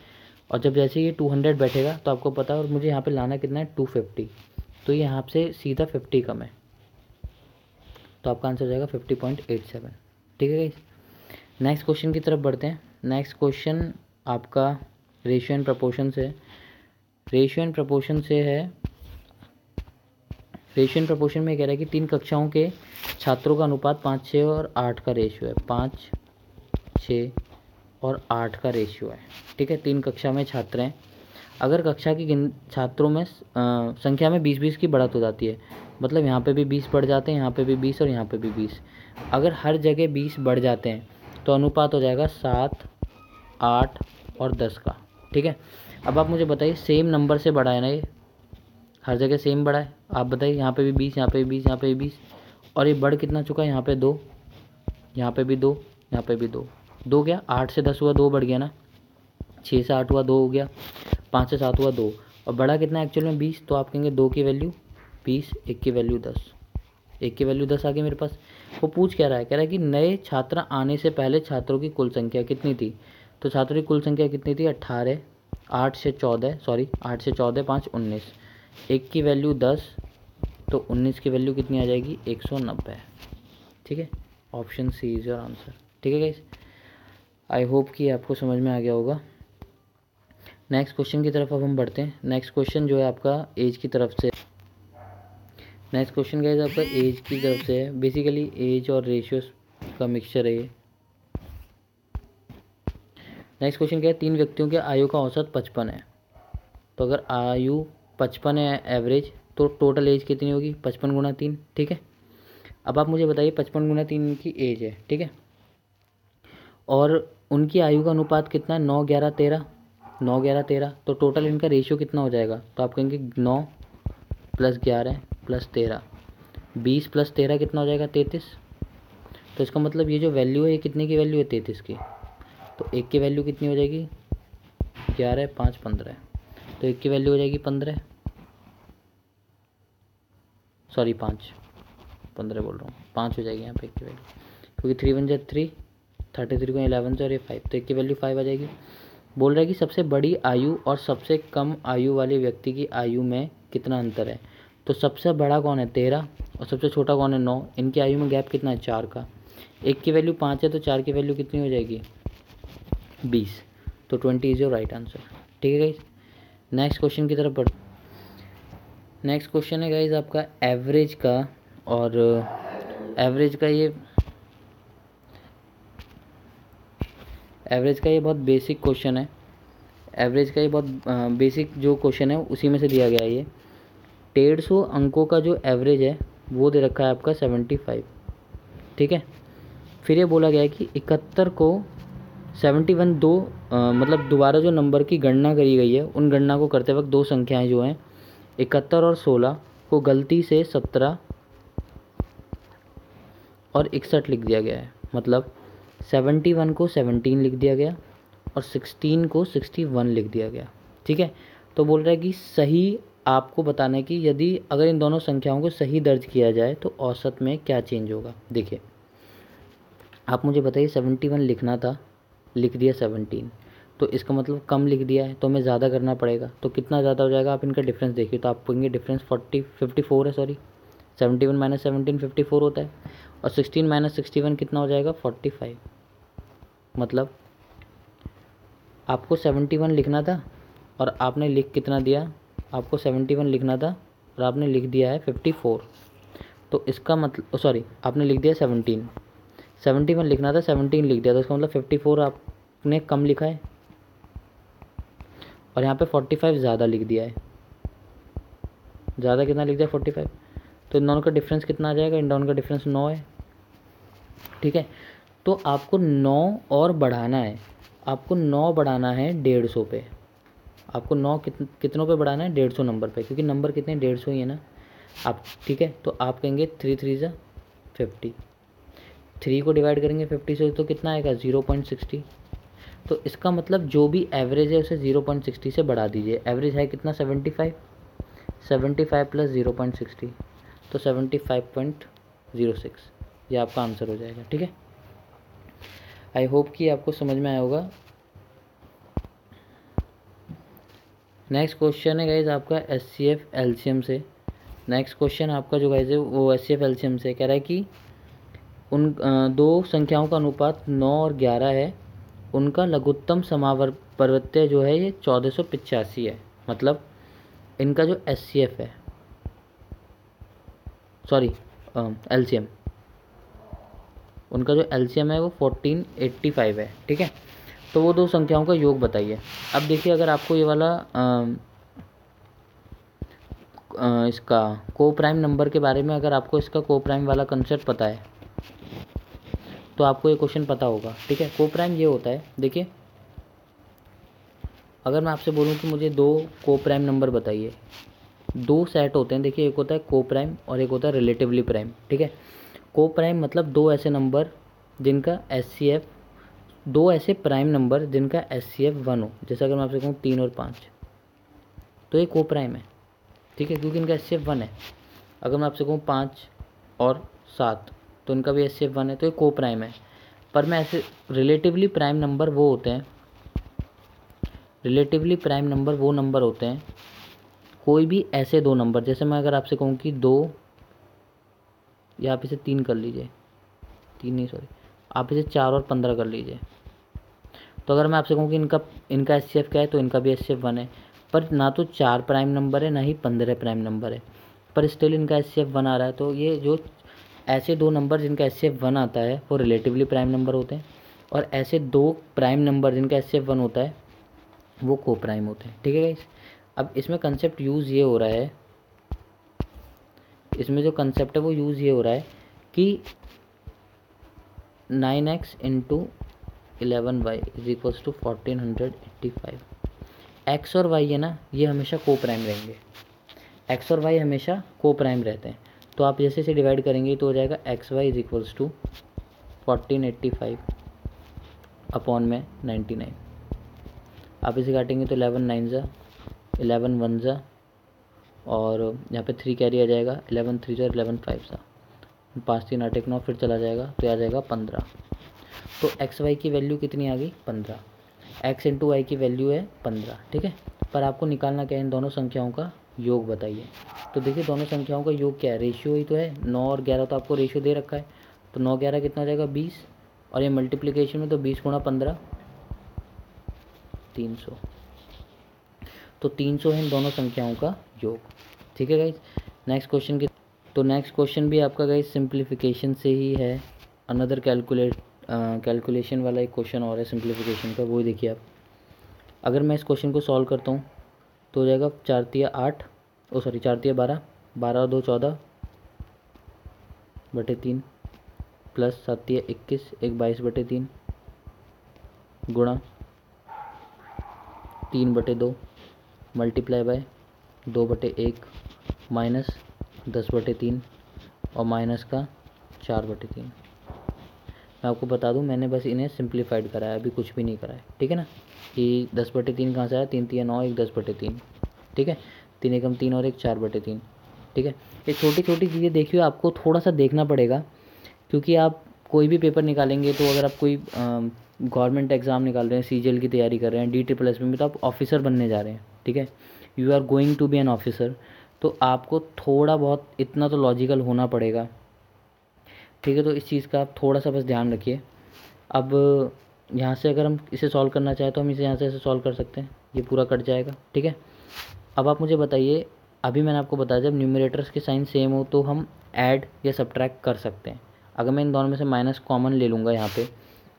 और जब जैसे ये टू हंड्रेड बैठेगा तो आपको पता है और मुझे यहाँ पे लाना कितना है? टू फिफ्टी तो ये यहाँ से सीधा फिफ्टी कम है। तो आपका आंसर हो जाएगा फिफ्टी पॉइंट एट सेवन ठीक है नेक्स्ट क्वेश्चन की तरफ़ बढ़ते हैं। नेक्स्ट क्वेश्चन आपका रेशियो एंड प्रपोर्शन से रेशियो एंड प्रपोर्शन से है रेशियो एंड प्रपोर्शन में कह रहा है कि तीन कक्षाओं के छात्रों का अनुपात पाँच छः और आठ का रेशियो है। पाँच छः और आठ का रेशियो है। ठीक है, तीन कक्षा में छात्र हैं। अगर कक्षा की छात्रों में संख्या में बीस बीस की बढ़त हो जाती है मतलब यहाँ पे भी बीस बढ़ जाते हैं, यहाँ पे भी बीस और यहाँ पे भी बीस। अगर हर जगह बीस बढ़ जाते हैं तो अनुपात हो जाएगा सात, आठ और दस का। ठीक है? अब आप मुझे बताइए सेम नंबर से बढ़ा है ना ये हर जगह सेम बढ़ा है। आप बताइए, यहाँ पे भी बीस, यहाँ पे भी बीस, यहाँ पे भी बीस। और ये बढ़ कितना चुका है? यहाँ पे दो। यहाँ पे भी दो, यहाँ पे भी दो। दो गया आठ से दस हुआ, दो बढ़ गया ना? छः से आठ हुआ, दो हो गया। पाँच से सात हुआ, दो। और बड़ा कितना एक्चुअल में? बीस। तो आप कहेंगे दो की वैल्यू बीस, एक की वैल्यू दस। एक की वैल्यू दस आ गई मेरे पास। वो पूछ क्या रहा है? कह रहा है कि नए छात्र आने से पहले छात्रों की कुल संख्या कितनी थी? तो छात्रों की कुल संख्या कितनी थी? अट्ठारह आठ से चौदह सॉरी आठ से चौदह, पाँच, उन्नीस। एक की वैल्यू दस तो उन्नीस की वैल्यू कितनी आ जाएगी? एक सौ नब्बे। ठीक है? Option C is your answer ठीक है गाइस आई होप कि आपको समझ में आ गया होगा। नेक्स्ट क्वेश्चन की तरफ़ अब हम बढ़ते हैं। नेक्स्ट क्वेश्चन जो है आपका एज की तरफ़ से। नेक्स्ट क्वेश्चन गाइस आपका एज की तरफ़ से है। बेसिकली एज और रेशियोस का मिक्सचर है नेक्स्ट क्वेश्चन क्या है? तीन व्यक्तियों के आयु का औसत पचपन है। तो अगर आयु पचपन है एवरेज तो टोटल एज कितनी होगी? पचपन गुना तीन, ठीक है? अब आप मुझे बताइए, पचपन गुना तीन की एज है, ठीक है? और उनकी आयु का अनुपात कितना है? नौ, ग्यारह, तेरह। नौ, ग्यारह, तेरह। तो टोटल इनका रेशियो कितना हो जाएगा? तो आप कहेंगे नौ प्लस ग्यारह प्लस तेरह। बीस प्लस तेरह कितना हो जाएगा? तैंतीस। तो इसका मतलब ये जो वैल्यू है, ये कितने की वैल्यू है? तैंतीस की। तो एक की वैल्यू कितनी हो जाएगी? ग्यारह, पाँच, पंद्रह। तो एक की वैल्यू हो जाएगी पंद्रह। सॉरी पाँच। पंद्रह बोल रहा हूँ। पाँच हो जाएगी यहाँ पे एक की वैल्यू क्योंकि थ्री वन जै थ्री थर्टी थ्री को इलेवन से और ये फाइव तो एक की वैल्यू फाइव आ जाएगी। बोल रहा है कि सबसे बड़ी आयु और सबसे कम आयु वाले व्यक्ति की आयु में कितना अंतर है? तो सबसे बड़ा कौन है? तेरह। और सबसे छोटा कौन है? नौ। इनकी आयु में गैप कितना है? चार का। एक की वैल्यू पाँच है तो चार की वैल्यू कितनी हो जाएगी? बीस। तो twenty is your right answer ठीक है नेक्स्ट क्वेश्चन की तरफ़ बढ़ नेक्स्ट क्वेश्चन है गाइज़ आपका एवरेज का और एवरेज uh, का ये एवरेज का ये बहुत बेसिक क्वेश्चन है। एवरेज का ये बहुत बेसिक uh, जो क्वेश्चन है उसी में से दिया गया है ये। डेढ़ सौ अंकों का जो एवरेज है वो दे रखा है आपका सेवेंटी फाइव ठीक है? फिर ये बोला गया है कि इकहत्तर को सेवेंटी वन दो आ, मतलब दोबारा जो नंबर की गणना करी गई है उन गणना को करते वक्त दो संख्याएँ जो हैं इकहत्तर और सोलह को गलती से सत्रह और इकसठ लिख दिया गया है। मतलब सेवेंटी वन को सेवनटीन लिख दिया गया और सिक्सटीन को सिक्सटी वन लिख दिया गया। ठीक है? तो बोल रहा है कि सही आपको बताना है कि यदि अगर इन दोनों संख्याओं को सही दर्ज किया जाए तो औसत में क्या चेंज होगा? देखिए, आप मुझे बताइए सेवेंटी वन लिखना था, लिख दिया सेवनटीन। तो इसका मतलब कम लिख दिया है तो हमें ज़्यादा करना पड़ेगा। तो कितना ज़्यादा हो जाएगा, आप इनका डिफरेंस देखिए। तो आप कहेंगे डिफरेंस फोर्टी फिफ्टी फोर है sorry seventy one minus seventeen fifty four होता है। और सिक्सटीन माइनस सिक्सटी वन कितना हो जाएगा? फोर्टी फाइव मतलब आपको सेवेंटी वन लिखना था और आपने लिख कितना दिया? आपको सेवेंटी वन लिखना था और आपने लिख दिया है फिफ्टी फोर तो इसका मतलब सॉरी आपने लिख दिया सेवनटीन सेवेंटी वन लिखना था सेवनटीन लिख दिया तो इसका मतलब फिफ्टी फोर आपने कम लिखा है। और यहाँ पे फोर्टी फाइव ज़्यादा लिख दिया है। ज़्यादा कितना लिख दिया? फोर्टी फाइव तो इन दोनों का डिफरेंस कितना आ जाएगा? इन दोनों का डिफरेंस नौ है। ठीक है? तो आपको नौ और बढ़ाना है। आपको नौ बढ़ाना है डेढ़ सौ पे। आपको नौ कित, कितनों पे बढ़ाना है? डेढ़ सौ नंबर पे। क्योंकि नंबर कितने? डेढ़ सौ ही है ना। आप, ठीक है? तो आप कहेंगे थ्री थ्री ज़ा फिफ्टी थ्री को डिवाइड करेंगे फिफ्टी से तो कितना आएगा? ज़ीरो पॉइंट सिक्सटी तो इसका मतलब जो भी एवरेज है उसे ज़ीरो पॉइंट सिक्सटी से बढ़ा दीजिए। एवरेज है कितना? Seventy five seventy five plus zero point sixty तो seventy five point zero six ये आपका आंसर हो जाएगा, ठीक है? आई होप कि आपको समझ में आया होगा। नेक्स्ट क्वेश्चन है गाइज़ आपका एस सी एफ़ एल्शियम से। नेक्स्ट क्वेश्चन आपका जो गाइज़ है वो एस सी एफ़ एल्शियम से कह रहा है कि उन दो संख्याओं का अनुपात नौ और ग्यारह है। उनका लघुत्तम समावर पर्वत्य जो है ये चौदह सौ है। मतलब इनका जो एस सी एफ़ है। सॉरी एल सी एम उनका जो एल सी एम है वो फोर्टीन एट्टी फाइव है ठीक है? तो वो दो संख्याओं का योग बताइए। अब देखिए अगर आपको ये वाला आ, आ, इसका को प्राइम नंबर के बारे में अगर आपको इसका को प्राइम वाला कंसेप्ट पता है तो आपको ये क्वेश्चन पता होगा, ठीक है? को प्राइम ये होता है, देखिए। अगर मैं आपसे बोलूँ कि मुझे दो को प्राइम नंबर बताइए। दो सेट होते हैं, देखिए, एक होता है को प्राइम और एक होता है रिलेटिवली प्राइम ठीक है? को प्राइम मतलब दो ऐसे नंबर जिनका एस सी एफ़ दो ऐसे प्राइम नंबर जिनका एस सी एफ़ वन हो। जैसे अगर मैं आपसे कहूँ तीन और पाँच तो ये को प्राइम है, ठीक है? क्योंकि इनका एस सी एफ़ वन है। अगर मैं आपसे कहूँ पाँच और सात तो इनका भी एस सी एफ़ वन है तो ये को प्राइम है। पर मैं ऐसे रिलेटिवली प्राइम नंबर वो होते हैं। रिलेटिवली प्राइम नंबर वो नंबर होते हैं। कोई भी ऐसे दो नंबर जैसे मैं अगर आपसे कहूँ कि दो, या आप इसे तीन कर लीजिए। तीन नहीं सॉरी आप इसे चार और पंद्रह कर लीजिए। तो अगर मैं आपसे कहूँ कि इनका इनका एस सी एफ़ क्या है तो इनका भी एस सी एफ़ वन है। पर ना तो चार प्राइम नंबर है, ना ही पंद्रह प्राइम नंबर है। पर स्टिल इनका एस सी वन आ रहा है तो ये जो ऐसे दो नंबर जिनका एस वन आता है, वो रिलेटिवली प्राइम नंबर होते हैं और ऐसे दो प्राइम नंबर जिनका एस सी वन होता है, वो को प्राइम होते हैं। ठीक है अब इसमें कंसेप्ट यूज़ ये हो रहा है, इसमें जो कंसेप्ट है वो यूज़ ये हो रहा है कि nine X into eleven Y is equals to fourteen hundred eighty five X और वाई है ना, ये हमेशा को प्राइम रहेंगे। एक्स और वाई हमेशा को प्राइम रहते हैं। तो आप जैसे इसे डिवाइड करेंगे तो हो जाएगा X Y is equals to fourteen eighty five upon में नाइन्टी नाइन आप इसे काटेंगे तो एलेवन नाइन ज़ा एलेवन वन ज़ा, और यहाँ पे थ्री कैरी आ जाएगा एलेवन थ्री जो एलेवन फाइव सा पाँच तीन आठ एक नौ, फिर चला जाएगा तो आ जाएगा पंद्रह. तो एक्स वाई की वैल्यू कितनी आ गई? पंद्रह. एक्स इंटू वाई की वैल्यू है पंद्रह, ठीक है? पर आपको निकालना क्या है इन दोनों संख्याओं का? योग बताइए। तो देखिए, दोनों संख्याओं का योग क्या है? रेशियो ही तो है। नौ और ग्यारह तो आपको रेशियो दे रखा है। तो नौ, ग्यारह कितना जाएगा? बीस। और ये मल्टीप्लिकेशन में तो बीस गुणा पंद्रह, तीन सौ। तो तीन सौ है इन दोनों संख्याओं का योग। ठीक है गाइज़ नेक्स्ट क्वेश्चन की तो नेक्स्ट क्वेश्चन भी आपका गाइज़ सिंप्लीफिकेशन से ही है। अनदर कैलकुलेट कैलकुलेशन वाला एक क्वेश्चन और है सिंप्लीफिकेशन का, वो देखिए आप। अगर मैं इस क्वेश्चन को सॉल्व करता हूँ तो हो जाएगा चार तिया आठ। ओ सॉरी चार तिया बारह। बारह दो चौदह। बटे तीन। प्लस सात तिया इक्कीस। एक बाईस बटे तीन। गुणा। तीन बटे दो। मल्टीप्लाई बाय दो बटे एक। माइनस दस बटे तीन। और माइनस का चार बटे तीन। मैं आपको बता दूँ, मैंने बस इन्हें सिंप्लीफाइड कराया, अभी कुछ भी नहीं कराया। ठीक है ना? कि दस बटे तीन कहाँ से आया? तीन तीन, नौ, एक, दस बटे तीन। ठीक है? तीन एकम तीन और एक चार बटे तीन। ठीक है? ये छोटी छोटी चीज़ें देखिए, आपको थोड़ा सा देखना पड़ेगा, क्योंकि आप कोई भी पेपर निकालेंगे तो अगर आप कोई गवर्नमेंट एग्ज़ाम निकाल रहे हैं, सीजीएल की तैयारी कर रहे हैं डी ट्रिपल एस में भी तो आप ऑफिसर बनने जा रहे हैं। ठीक है? You are going to be an officer तो आपको थोड़ा बहुत इतना तो लॉजिकल होना पड़ेगा। ठीक है? तो इस चीज़ का आप थोड़ा सा बस ध्यान रखिए। अब, यहाँ से अगर हम इसे सॉल्व करना चाहें तो हम इसे यहाँ से ऐसे सॉल्व कर सकते हैं। ये पूरा कट जाएगा। ठीक है? अब आप मुझे बताइए, अभी मैंने आपको बताया जब न्यूमरेटर्स के साइन सेम हो तो हम ऐड या सब्ट्रैक्ट कर सकते हैं। अगर मैं इन दोनों में से माइनस कॉमन ले लूँगा यहाँ पे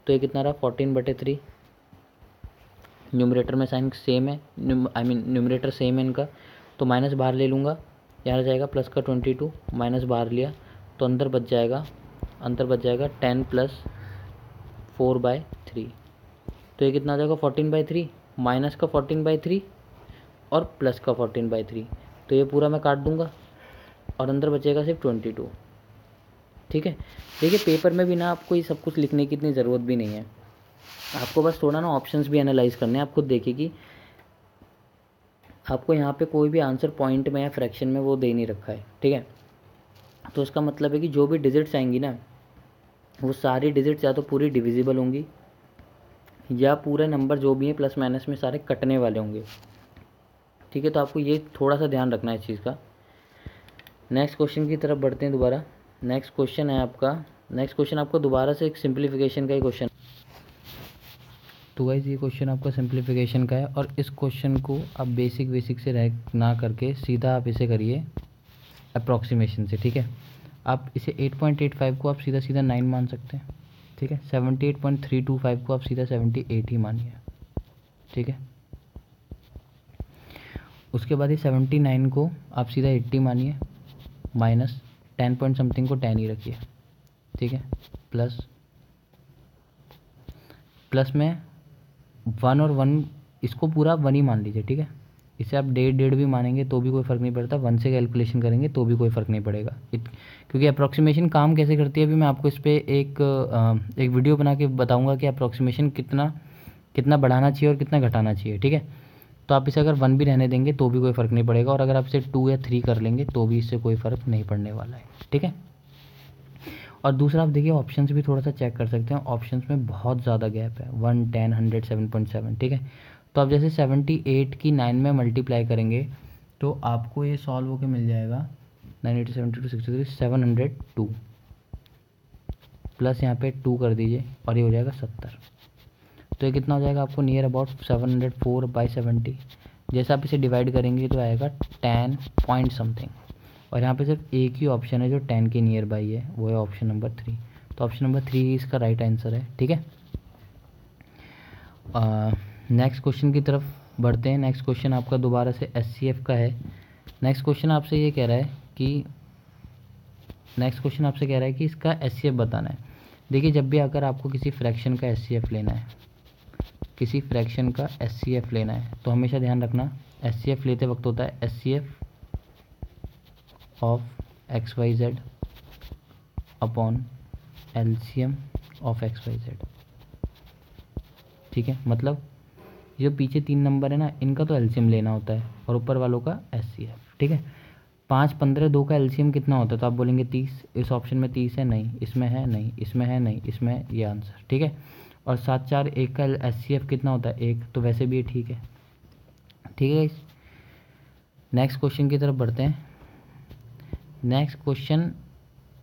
तो ये कितना रहा? फोर्टीन बटे थ्री न्यूमरेटर में साइन सेम है आई मीन न्यूमरेटर सेम है इनका तो माइनस बाहर ले लूँगा, यहाँ जाएगा प्लस का ट्वेंटी टू माइनस बाहर लिया तो अंदर बच जाएगा, अंदर बच जाएगा ten plus four by three तो ये कितना आ जाएगा? फोर्टीन बाई थ्री माइनस का फोर्टीन बाई थ्री और प्लस का फोर्टीन बाई थ्री तो ये पूरा मैं काट दूँगा और अंदर बचेगा सिर्फ़ ट्वेंटी टू ठीक है? देखिए पेपर में भी ना आपको ये सब कुछ लिखने की इतनी ज़रूरत भी नहीं है। आपको बस थोड़ा ना ऑप्शंस भी एनालाइज करने हैं। आप खुद देखिए कि आपको यहाँ पे कोई भी आंसर पॉइंट में या फ्रैक्शन में वो दे नहीं रखा है। ठीक है? तो उसका मतलब है कि जो भी डिजिट्स आएँगी ना, वो सारी डिजिट्स या तो पूरी डिविजिबल होंगी या पूरे नंबर जो भी हैं प्लस माइनस में सारे कटने वाले होंगे। ठीक है तो आपको ये थोड़ा सा ध्यान रखना है इस चीज़ का। नेक्स्ट क्वेश्चन की तरफ़ बढ़ते हैं दोबारा। नेक्स्ट क्वेश्चन है आपका। नेक्स्ट क्वेश्चन आपको दोबारा से एक सिंप्लीफिकेशन का ही क्वेश्चन तो वाइज ये क्वेश्चन आपका सिंप्लीफिकेशन का है और इस क्वेश्चन को आप बेसिक बेसिक से रह ना करके सीधा आप इसे करिए अप्रॉक्सीमेशन से, ठीक है? आप इसे 8.85 को आप सीधा सीधा नाइन मान सकते हैं, ठीक है? 78.325 को आप सीधा 78 ही मानिए, ठीक है? उसके बाद ये 79 को आप सीधा 80 मानिए माइनस टेन पॉइंट समथिंग को टेन ही रखिए, ठीक है? प्लस प्लस में वन और वन इसको पूरा वन ही मान लीजिए, ठीक है? इसे आप डेढ़ डेढ़ भी मानेंगे तो भी कोई फ़र्क नहीं पड़ता वन से कैलकुलेशन करेंगे तो भी कोई फ़र्क नहीं पड़ेगा। क्योंकि अप्रॉक्सीमेशन काम कैसे करती है अभी मैं आपको इस पर एक एक वीडियो बना के बताऊँगा कि अप्रॉक्सीमेशन कितना कितना बढ़ाना चाहिए और कितना घटाना चाहिए, ठीक है? तो आप इसे अगर वन भी रहने देंगे तो भी कोई फ़र्क नहीं पड़ेगा। और अगर आप इसे टू या थ्री कर लेंगे तो भी इससे कोई फ़र्क नहीं पड़ने वाला है। ठीक है? और दूसरा, आप देखिए ऑप्शन भी थोड़ा सा चेक कर सकते हैं। ऑप्शन में बहुत ज़्यादा गैप है। One, ten, hundred, seven point seven, ठीक है? तो आप जैसे सेवेंटी एट की नाइन में मल्टीप्लाई करेंगे तो आपको ये सॉल्व होकर मिल जाएगा nine eighty seventy two, sixty three, seven hundred two. Plus यहाँ पे टू कर दीजिए, और ये हो जाएगा सत्तर। तो ये कितना हो जाएगा आपको near about seven hundred four by seventy जैसे आप इसे डिवाइड करेंगे तो आएगा टेन पॉइंट समथिंग और यहाँ पे सिर्फ़ एक ही ऑप्शन है जो टेन के नियर बाई है, वो है ऑप्शन नंबर थ्री तो ऑप्शन नंबर थ्री इसका राइट आंसर है, ठीक है? नेक्स्ट क्वेश्चन की तरफ़ बढ़ते हैं। नेक्स्ट क्वेश्चन आपका दोबारा से एस का है। नेक्स्ट क्वेश्चन आपसे ये कह रहा है कि नेक्स्ट क्वेश्चन आपसे कह रहा है कि इसका एस बताना है। देखिए, जब भी अगर आपको किसी फ्रैक्शन का एस लेना है किसी फ्रैक्शन का एस लेना है तो हमेशा ध्यान रखना एस लेते वक्त होता है S of X Y Z upon LCM of X Y Z ठीक है? मतलब जो पीछे तीन नंबर है ना, इनका तो एलसीएम लेना होता है और ऊपर वालों का एस ठीक है? पाँच पंद्रह दो का एलसीएम कितना होता है तो आप बोलेंगे तीस, इस ऑप्शन में तीस है, नहीं, इसमें है, नहीं, इसमें है, नहीं, इसमें ये आंसर ठीक है? और सात चार एक का एस सी एफ़ कितना होता है? एक तो वैसे भी ये ठीक है। ठीक है नेक्स्ट क्वेश्चन की तरफ़ बढ़ते हैं। नेक्स्ट क्वेश्चन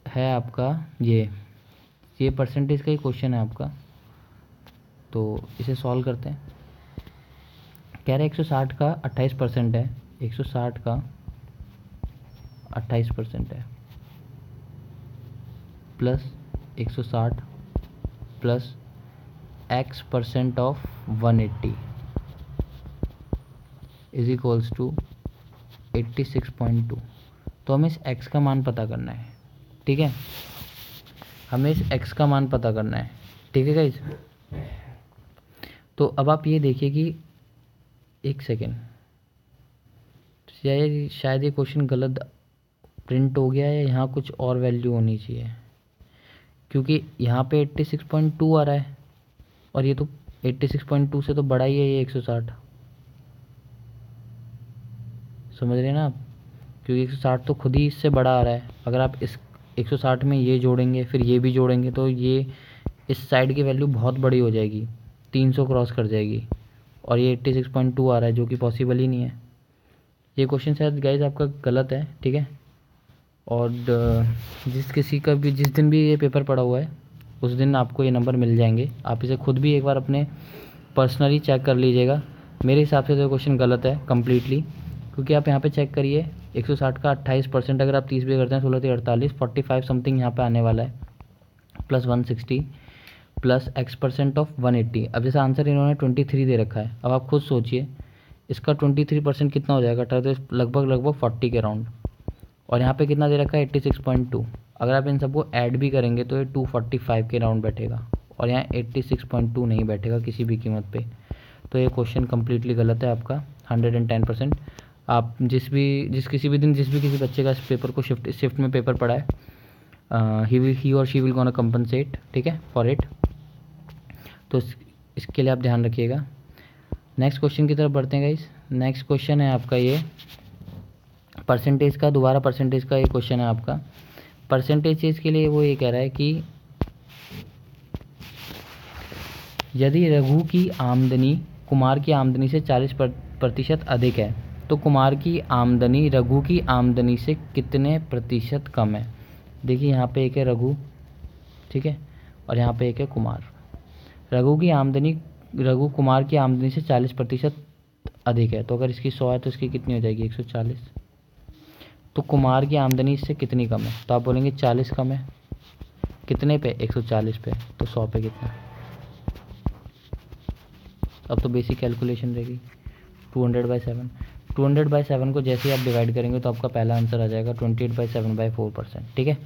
है आपका ये। ये परसेंटेज का ही क्वेश्चन है आपका। तो इसे सॉल्व करते हैं। कह रहे एक सौ साठ का अट्ठाईस परसेंट है। एक सौ साठ का अट्ठाईस परसेंट है। प्लस एक सौ साठ, plus X percent of one eighty is equals to eighty six point two तो हमें इस एक्स का मान पता करना है, ठीक है? हमें इस एक्स का मान पता करना है, ठीक है गाइज़ तो अब आप ये देखिए कि एक सेकेंड शायद शायद ये क्वेश्चन गलत प्रिंट हो गया है, यहाँ कुछ और वैल्यू होनी चाहिए। क्योंकि यहाँ पे 86.2 आ रहा है। और ये तो 86.2 से तो बड़ा ही है ये 160 समझ रहे हैं ना आप? क्योंकि 160 तो खुद ही इससे बड़ा आ रहा है। अगर आप इस 160 में ये जोड़ेंगे, फिर ये भी जोड़ेंगे तो ये इस साइड की वैल्यू बहुत बड़ी हो जाएगी। 300 क्रॉस कर जाएगी। और ये 86.2 आ रहा है, जो कि पॉसिबल ही नहीं है। ये क्वेश्चन शायद गाइज़ आपका गलत है, ठीक है? और जिस किसी का भी, जिस दिन भी ये पेपर पड़ा हुआ है उस दिन आपको ये नंबर मिल जाएँगे। आप इसे खुद भी एक बार अपने पर्सनली चेक कर लीजिएगा। मेरे हिसाब से तो क्वेश्चन गलत है कम्प्लीटली क्योंकि आप यहाँ पे चेक करिए 160 का 28 परसेंट अगर आप तीस भी करते हैं, सोलह तीस अड़तालीस फोर्टी फाइव समथिंग यहाँ पे आने वाला है। Plus one sixty, plus X percent of one eighty. अब जैसा आंसर इन्होंने ट्वेंटी थ्री दे रखा है। अब आप खुद सोचिए, इसका ट्वेंटी थ्री परसेंट कितना हो जाएगा? तो लगभग लगभग फोर्टी के राउंड और यहाँ पे कितना दे रखा है? Eighty six point two. अगर आप इन सबको ऐड भी करेंगे तो ये टू फोर्टी फाइव के राउंड बैठेगा और यहाँ एट्टी सिक्स पॉइंट टू नहीं बैठेगा किसी भी कीमत पे। तो ये क्वेश्चन कम्प्लीटली गलत है आपका हंड्रेड एंड टेन परसेंट आप जिस भी, जिस किसी भी दिन जिस भी किसी बच्चे का इस पेपर को शिफ्ट शिफ्ट में पेपर पढ़ा है ही ही और शी विल गोना कंपनसेट ठीक है फॉर इट तो इसके लिए आप ध्यान रखिएगा। नेक्स्ट क्वेश्चन की तरफ़ बढ़ते हैं गाइस नेक्स्ट क्वेश्चन है आपका ये। परसेंटेज का, दोबारा परसेंटेज का ये क्वेश्चन है आपका। परसेंटेज चीज़ के लिए वो ये कह रहा है कि यदि रघु की आमदनी, कुमार की आमदनी से चालीस प्रतिशत अधिक है तो कुमार की आमदनी, रघु की आमदनी से कितने प्रतिशत कम है? देखिए, यहाँ पे एक है रघु, ठीक है? और यहाँ पे एक है कुमार। रघु की आमदनी, रघु कुमार की आमदनी से चालीस प्रतिशत अधिक है तो अगर इसकी सौ है तो इसकी कितनी हो जाएगी? एक सौ चालीस। तो कुमार की आमदनी इससे कितनी कम है? तो आप बोलेंगे चालीस कम है। कितने पे? एक सौ चालीस पे। तो सौ पे कितना? अब तो बेसिक कैलकुलेशन रहेगी। Two hundred by seven. Two hundred by seven को जैसे ही आप डिवाइड करेंगे तो आपका पहला आंसर आ जाएगा twenty eight by seven by four percent. ठीक है?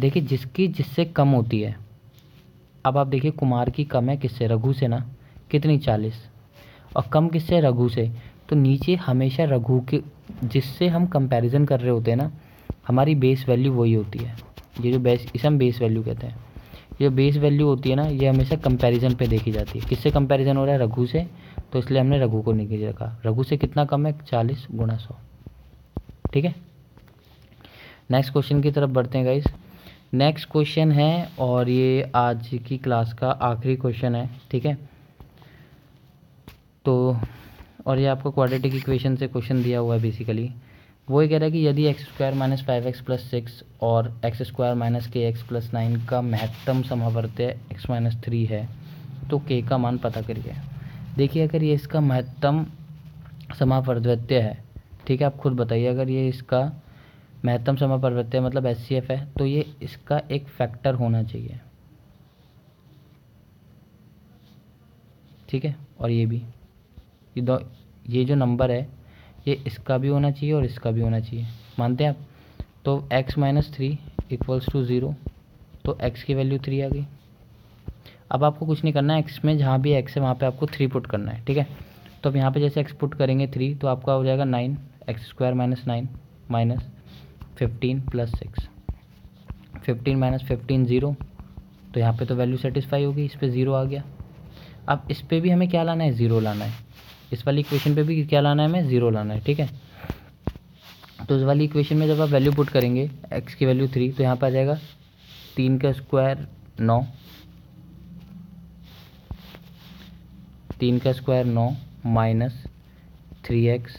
देखिए, जिसकी जिससे कम होती है। अब आप देखिए, कुमार की कम है किससे? रघु से ना? कितनी चालीस? और कम किससे? रघु से। तो नीचे हमेशा रघु के जिससे हम कंपैरिजन कर रहे होते हैं ना, हमारी बेस वैल्यू वही होती है। ये जो बेस इसे हम बेस वैल्यू कहते हैं। ये बेस वैल्यू होती है ना, ये हमेशा कंपैरिजन पे देखी जाती है। किससे कंपैरिजन हो रहा है? रघु से। तो इसलिए हमने रघु को नीचे रखा। रघु से कितना कम है? चालीस गुणा सौ। ठीक है? नेक्स्ट क्वेश्चन की तरफ़ बढ़ते हैं गाइस नेक्स्ट क्वेश्चन है और ये आज की क्लास का आखिरी क्वेश्चन है। ठीक है? तो और ये आपको क्वाड्रेटिक इक्वेशन से क्वेश्चन दिया हुआ है बेसिकली वो ये कह रहा है कि यदि x square minus five x plus six और x square minus k x plus nine का महत्तम समावर्त्य एक्स माइनस थ्री है तो के का मान पता करिए। देखिए, अगर ये इसका महत्तम समावर्त्य है, ठीक है, आप खुद बताइए, अगर ये इसका महत्तम समावर्त्य मतलब एस है तो ये इसका एक फैक्टर होना चाहिए। ठीक है? और ये भी। ये दो, ये जो नंबर है, ये इसका भी होना चाहिए और इसका भी होना चाहिए। मानते हैं आप? तो x minus three equals to zero तो x की वैल्यू थ्री आ गई। अब आपको कुछ नहीं करना है, x में जहाँ भी x है, वहाँ पे आपको थ्री पुट करना है, ठीक है? तो अब यहाँ पे जैसे x पुट करेंगे थ्री तो आपका हो जाएगा nine x square minus nine minus fifteen plus six fifteen minus fifteen zero तो यहाँ पे तो वैल्यू सेटिस्फाई होगी, इस पर ज़ीरो आ गया। अब इस पर भी हमें क्या लाना है? ज़ीरो लाना है। इस वाली इक्वेशन पे भी क्या लाना है हमें? ज़ीरो लाना है, ठीक है? तो इस वाली इक्वेशन में जब आप वैल्यू पुट करेंगे एक्स की वैल्यू थ्री तो यहाँ पर आ जाएगा तीन का स्क्वायर नौ। तीन का स्क्वायर नौ माइनस थ्री एक्स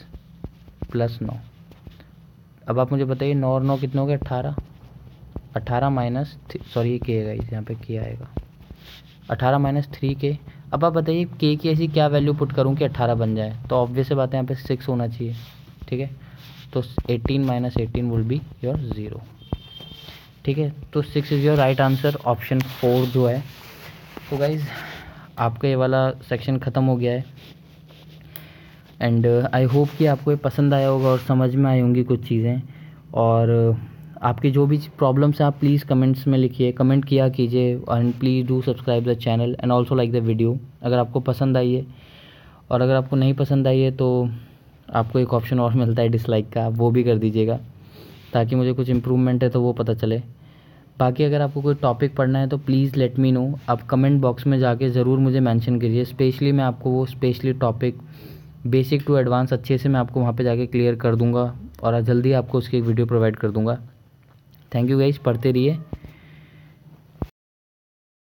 प्लस नौ। अब आप मुझे बताइए, नौ और नौ कितने हो गए? अट्ठारह अट्ठारह माइनस सॉरी ये के आएगा इस यहाँ पे के आएगा। अठारह माइनस थ्री के अब आप बताइए के की ऐसी क्या वैल्यू पुट करूँ कि अट्ठारह बन जाए? तो ऑब्वियस बात है, यहाँ पे सिक्स होना चाहिए, ठीक है? तो eighteen minus eighteen will be your zero ठीक है? तो six is your right answer option four जो है। तो गाइज़ आपका ये वाला सेक्शन ख़त्म हो गया है। एंड आई होप कि आपको ये पसंद आया होगा और समझ में आई होंगी कुछ चीज़ें। और आपकी जो भी प्रॉब्लम्स हैं, आप प्लीज़ कमेंट्स में लिखिए कमेंट किया कीजिए and please do subscribe the channel and also like the video अगर आपको पसंद आई है। और अगर आपको नहीं पसंद आई है तो आपको एक ऑप्शन और मिलता है डिसलाइक का, वो भी कर दीजिएगा, ताकि मुझे कुछ इम्प्रूवमेंट है तो वो पता चले। बाकी अगर आपको कोई टॉपिक पढ़ना है तो प्लीज़ लेट मी नो आप कमेंट बॉक्स में जाके ज़रूर मुझे मेंशन करिए स्पेशली मैं आपको वो specially topic basic to advance अच्छे से मैं आपको वहाँ पे जाके क्लियर कर दूँगा, और जल्दी आपको उसकी एक वीडियो प्रोवाइड कर दूँगा। थैंक यू गाइज़ पढ़ते रहिए।